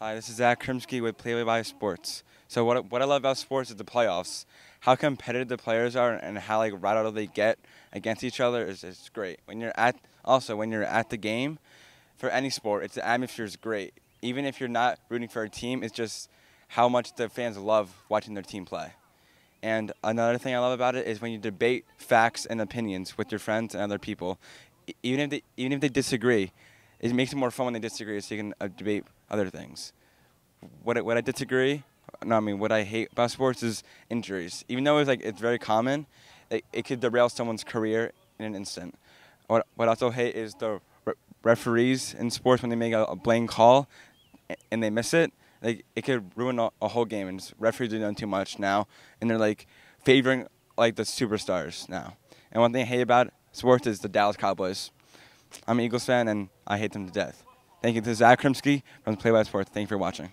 Hi, this is Zach Krimsky with Play by Sports. So what what I love about sports is the playoffs. How competitive the players are and how like rattled they get against each other is, is great. When you're at also when you're at the game, for any sport, it's the atmosphere is great. Even if you're not rooting for a team, it's just how much the fans love watching their team play. And another thing I love about it is when you debate facts and opinions with your friends and other people, even if they even if they disagree, it makes it more fun when they disagree, so you can uh, debate other things. What what I disagree, no, I mean what I hate about sports is injuries. Even though it's like it's very common, it, it could derail someone's career in an instant. What what I also hate is the re- referees in sports when they make a, a blatant call and they miss it. Like it could ruin a, a whole game, and referees are doing too much now, and they're like favoring like the superstars now. And one thing I hate about sports is the Dallas Cowboys. I'm an Eagles fan, and I hate them to death. Thank you. This is Zach Krimsky from Play by Sports. Thank you for watching.